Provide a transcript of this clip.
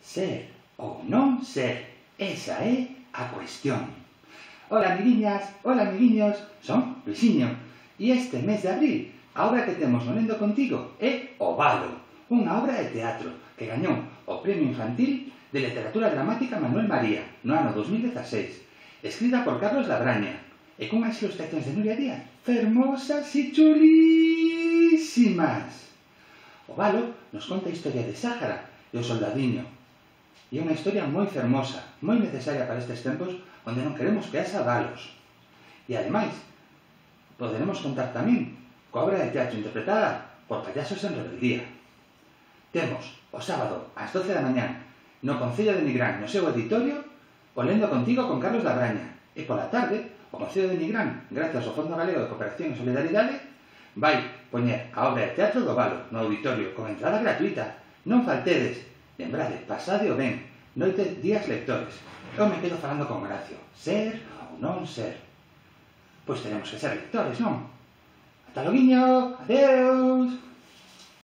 Ser ou non ser, esa é a cuestión. Ola, miriñas, ola, miriños, son Luisinho. E este mes de abril, a obra que temos no Lendo Contigo é O Valo, unha obra de teatro que gañou o Premio Infantil de Literatura Dramática Manuel María no ano 2016, escrita por Carlos Labraña e cunhas ilustracións de Nuria Díaz fermosas e chulísimas. O Valo nos conta a historia de Sáhara e o soldadiño E é unha historia moi fermosa, moi necesaria para estes tempos onde non queremos que haxa galos. E ademais, poderemos contar tamén coa obra de teatro interpretada por payasos en rebeldía. Temos o sábado ás 12 da mañán no Concello de Nigrán no seu auditorio o Lendo Contigo con Carlos da Braña e pola tarde o Concello de Nigrán gracias ao Fondo Galego de Cooperación e Solidariedade vai poñer a obra de teatro do Valo no auditorio con entrada gratuita. Non faltedes, Lembrade, pasade o ben, noite, días lectores. Eu me quedo falando con Gracio. Ser ou non ser? Pois tenemos que ser lectores, non? Ata loguiño, adeus!